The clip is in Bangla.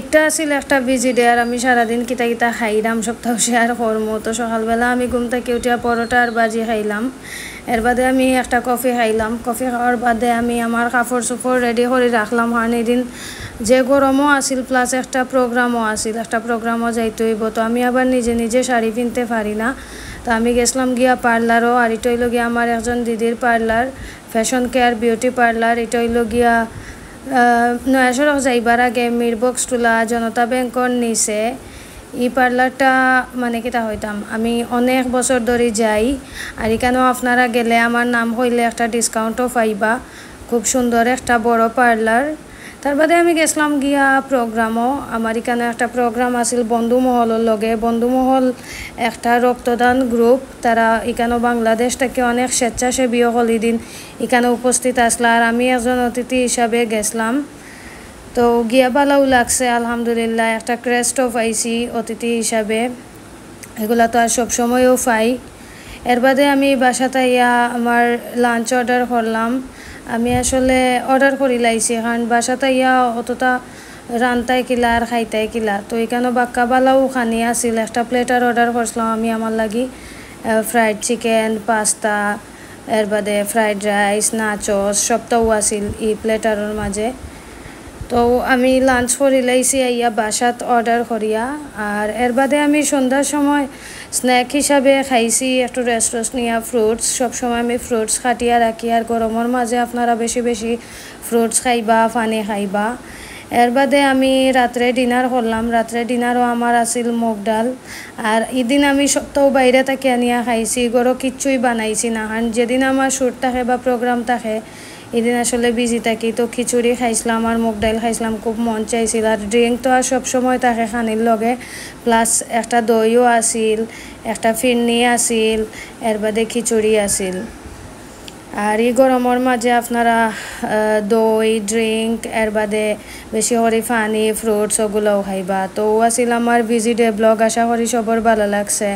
একটা আছিল একটা বিজি ডে আর আমি সারাদিন কিতা কিতা খাইলাম, সপ্তাহ শেয়ার করব তো সকালবেলা আমি ঘুম থেকে উঠিয়া পরোটা আর বাজি খাইলাম। এর বাদে আমি একটা কফি খাইলাম। কফি খাওয়ার বাদে আমি আমার কাপড় চোপড় রেডি করে রাখলাম। কারণ এদিন যে গরমও আছিল প্লাস একটা প্রোগ্রামও আছিল। একটা প্রোগ্রামও যাইতে হইব। তো আমি আবার নিজে নিজে শাড়ি কিনতে পারি না। তো আমি গেছিলাম গিয়া পার্লারও আর এটা হইল গিয়া আমার একজন দিদির parlour fashion care beauty parlour এটা হইল গিয়া নয়াসড়ক যাইবার আগে মিরবক্স টুলা জনতা ব্যাংকর নিছে ই পার্লারটা মানে কিতা হইতাম? আমি অনেক বছর ধরে যাই, আর এখানেও আপনারা গেলে আমার নাম হইলে একটা ডিসকাউন্টও পাইবা। খুব সুন্দর একটা বড় পার্লার। তার বাদে আমি গেছিলাম গিয়া প্রোগ্রামও আমার এখানে একটা প্রোগ্রাম আছিল বন্ধু মহলের লগে। বন্ধু মহল একটা রক্তদান গ্রুপ তারা এখানে বাংলাদেশ থেকে অনেক স্বেচ্ছাসেবী হলি দিন। এখানে উপস্থিত আসলা আর আমি একজন অতিথি হিসাবে গেছিলাম। তো গিয়া লাগছে, আলহামদুলিল্লাহ। একটা ক্রেস্টও পাইছি অতিথি হিসাবে এগুলা তো আর সবসময়ও পাই এর বাদে আমি বাসাতে ইয়া আমার লাঞ্চ অর্ডার করলাম। আমি আসলে অর্ডার করি লাইছি কারণ বাসাতে ইয়া অতটা রান্তায় কিলা আর খাইতাই কিলা। তো এখানে বাক্কা বালাও খানি আসিল একটা প্লেটার অর্ডার করছিলাম আমি আমার লাগি ফ্রাইড চিকেন পাস্তা এর বাদে ফ্রাইড রাইস নাচস সবটাও আসিল ই প্লেটারের মাঝে তো আমি লাঞ্চ করি লাইছি ইয়া বাসাত অর্ডার করিয়া, আর এর বাদে আমি সন্ধ্যার সময় স্ন্যাক হিসাবে খাইছি, একটু রেস্টস নিয়া ফ্রুটস সবসময় আমি ফ্রুটস খাটিয়া রাখি, আর গরমের মাঝে আপনারা বেশি বেশি ফ্রুটস খাইবা, পানি খাইবা। এর বাদে আমি রাত্রে ডিনার করলাম, রাত্রে ডিনারও আমার আছিল মুগ ডাল, আর এদিন আমি সপ্তাহ বাইরে থেকে আনিয়া খাইছি, গরো কিচ্ছুই বানাইছি না যেদিন আমার শ্যুট থাকে বা প্রোগ্রাম থাকে এদিন আসলে বিজি থাকি, তো খিচুড়ি খাইছিলাম আর মুগ ডাইল খাইছিলাম, খুব মন চাইছিল। আর ড্রিঙ্ক তো আর সবসময় থাকে খানির লগে। প্লাস একটা দইও আছিল, একটা ফিরনি আছিল, এর বাদে খিচুড়ি আছিল। আর এই গরমের মাঝে আপনারা দই ড্রিঙ্ক এর বাদে বেশি করে পানি ফ্রুটস ওগুলোও খাইবা। তো ও আছিল আমার ডে ব্লগ আশা করি সবর ভালো লাগছে।